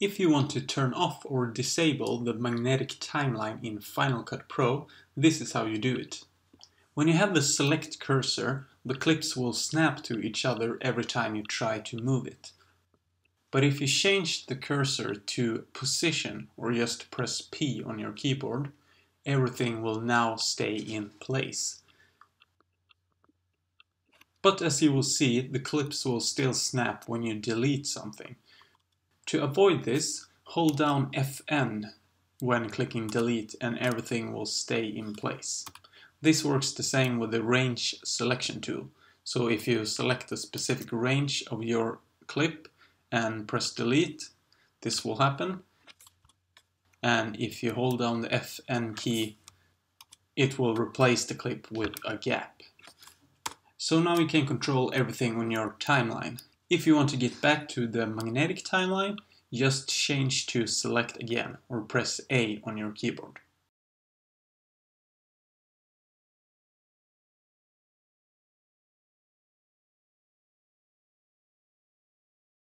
If you want to turn off or disable the magnetic timeline in Final Cut Pro, this is how you do it. When you have the select cursor, the clips will snap to each other every time you try to move it. But if you change the cursor to position or just press P on your keyboard, everything will now stay in place. But as you will see, the clips will still snap when you delete something. To avoid this, hold down Fn when clicking delete and everything will stay in place. This works the same with the range selection tool. So if you select a specific range of your clip and press delete, this will happen. And if you hold down the Fn key, it will replace the clip with a gap. So now you can control everything on your timeline. If you want to get back to the magnetic timeline, just change to select again or press A on your keyboard.